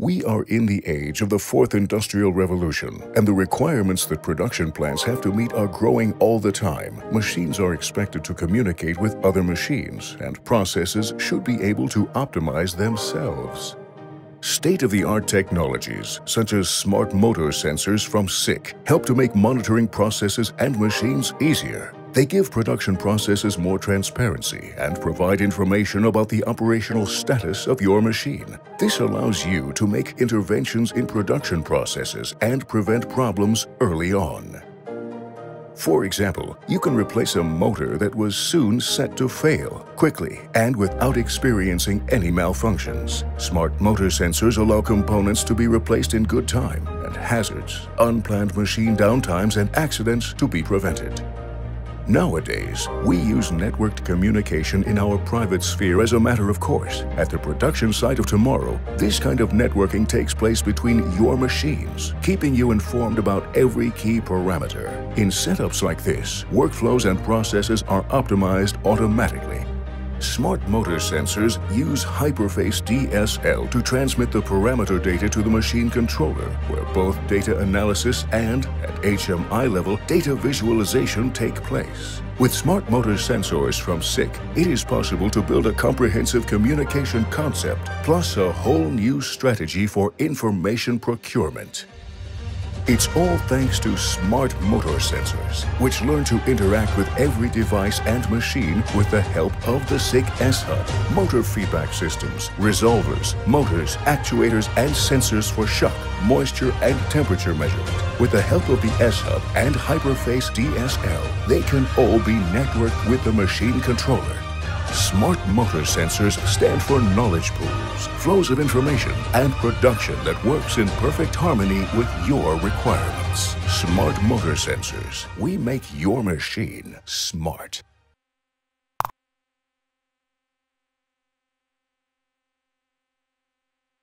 We are in the age of the fourth industrial revolution, and the requirements that production plants have to meet are growing all the time. Machines are expected to communicate with other machines, and processes should be able to optimize themselves. State-of-the-art technologies, such as smart motor sensors from SICK, help to make monitoring processes and machines easier. They give production processes more transparency and provide information about the operational status of your machine. This allows you to make interventions in production processes and prevent problems early on. For example, you can replace a motor that was soon set to fail quickly and without experiencing any malfunctions. Smart motor sensors allow components to be replaced in good time and hazards, unplanned machine downtimes and accidents to be prevented. Nowadays, we use networked communication in our private sphere as a matter of course. At the production site of tomorrow, this kind of networking takes place between your machines, keeping you informed about every key parameter. In setups like this, workflows and processes are optimized automatically Smart motor sensors use HIPERFACE DSL to transmit the parameter data to the machine controller, where both data analysis and, at HMI level, data visualization take place. With smart motor sensors from SICK, it is possible to build a comprehensive communication concept, plus a whole new strategy for information procurement. It's all thanks to smart motor sensors, which learn to interact with every device and machine with the help of the SICK sHub. Motor feedback systems, resolvers, motors, actuators, and sensors for shock, moisture, and temperature measurement. With the help of the sHub and HIPERFACE DSL, they can all be networked with the machine controller Smart motor sensors stand for knowledge pools, flows of information, and production that works in perfect harmony with your requirements. Smart motor sensors. We make your machine smart.